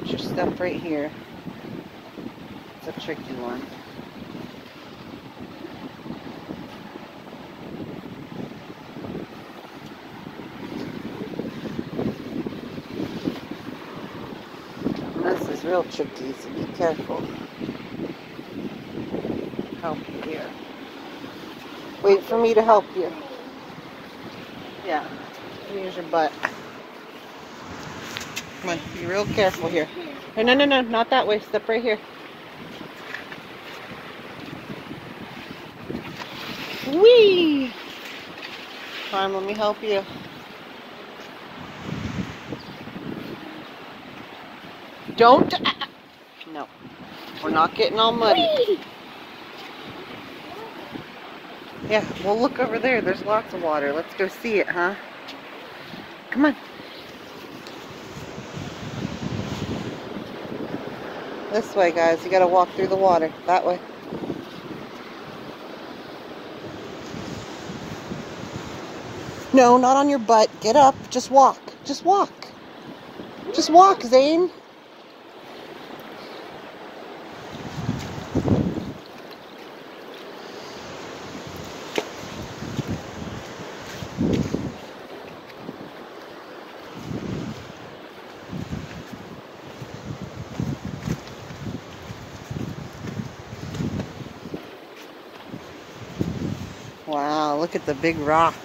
put your stuff right here. It's a tricky one. This is real tricky, so be careful. Help you here. Wait for me to help you. Yeah. Use your butt. Come on, be real careful here. No, no, no, not that way. Step right here. Whee! Come on, let me help you. Don't. ah, No. We're not getting all muddy. Yeah, well, look over there. There's lots of water. Let's go see it, huh? Come on. This way, guys. You gotta walk through the water. That way. No, not on your butt. Get up. Just walk. Just walk. Just walk, Zane. Wow, look at the big rock.